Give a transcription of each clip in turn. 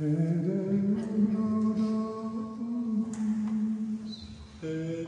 Ede laudamus, ede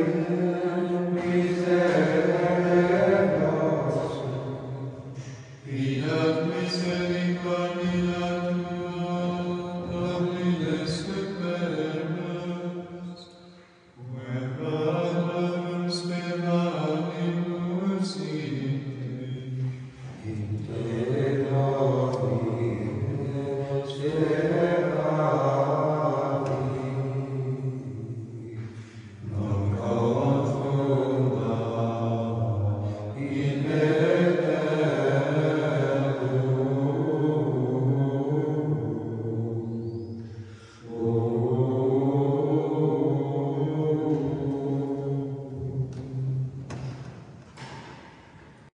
Amen.